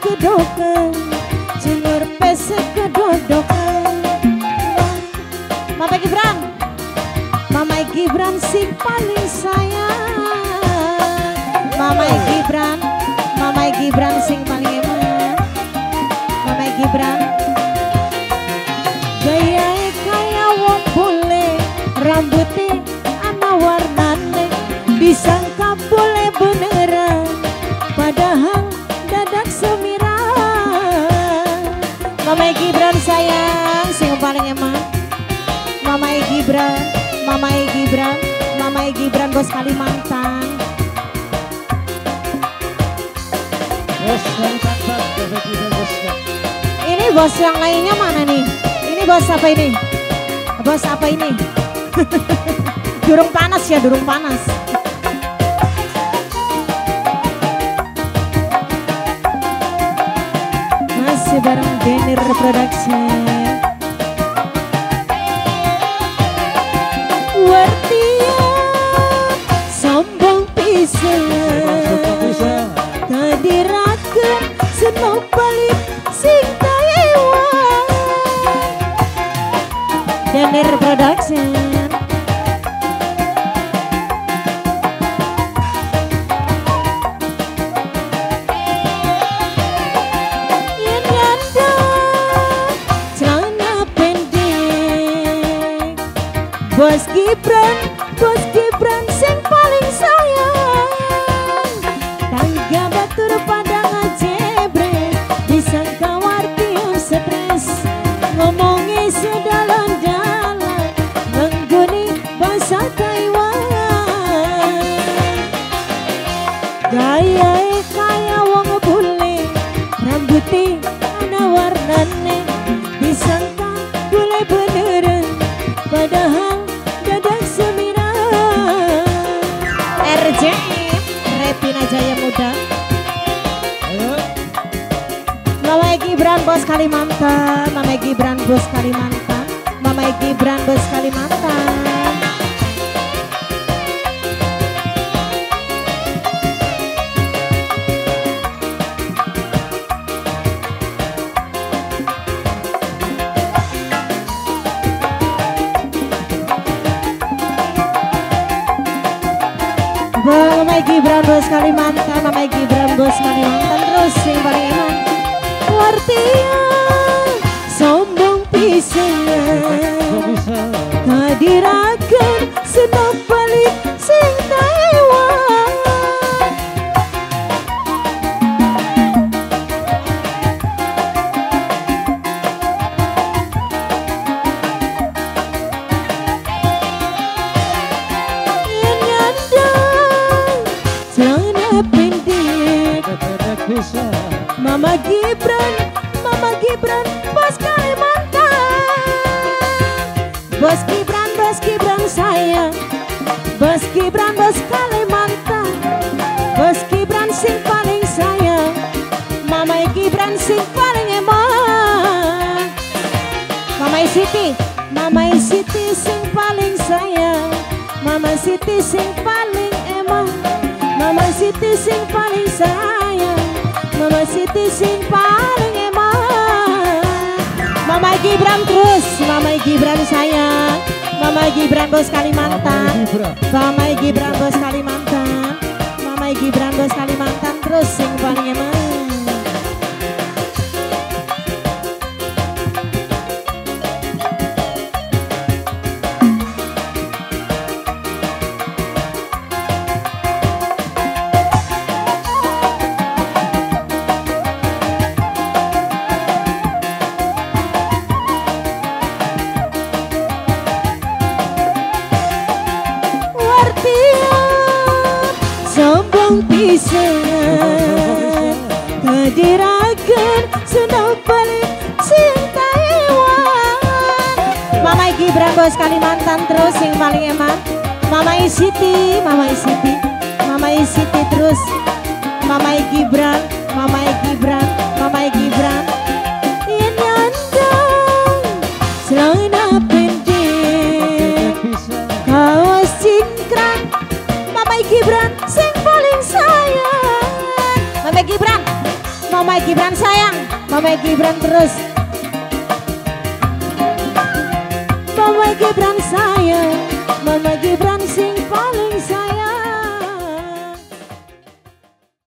kedokan Jemur pesek kedodokan Mama Gibran Mama Gibran sing paling sayang. Mama Gibran Mama Gibran sing paling emak. Mama Gibran. Gaya kaya wong bule Rambutnya Mama Gibran sayang Sing paling emak Mama Gibran Mama Gibran Mama Gibran bos Kalimantan Bos Kalimantan, bosnya. Ini bos yang lainnya mana nih? Ini bos apa ini? Bos apa ini? durung panas ya, durung panas. Masih bareng Denir Production. Wartian sombong. Suka bisa. Kadirakeun seneng balik sing Denir Production Bos Gibran, Bos Gibran sing paling sayang. Tangga batur pada Mama Gibran bos Kalimantan Mama Gibran bos Kalimantan Mama Gibran bos Kalimantan. Mama Gibran bos Kalimantan Mama Gibran bos Kalimantan Terus yang paling enak Wartian sombong pisan Kok bisa? Kadirakan Mama Gibran, Mama Gibran, Bos Kalimantan. Bos Gibran, Bos Gibran sayang. Bos Gibran, Bos Kalimantan. Bos Gibran sing paling sayang. Mama Gibran sing paling emang. Mama Siti, Mama Siti sing paling sayang. Mama Siti sing paling emang. Mama Siti sing paling sayang. Mama Siti sing paling emang. Mama Gibran terus, Mama Gibran sayang. Mama Gibran bos Kalimantan. Mama Gibran bos Kalimantan. Mama Gibran bos Kalimantan terus sing paling emang. Sombong pisan Kadirakan senang balik sing Taiwan Mama Gibran bos Kalimantan terus yang paling emak. Mama Siti, Mama Siti. Mama Siti terus. Mama Gibran, Mama Mama Gibran terus. Mama Gibran sayang.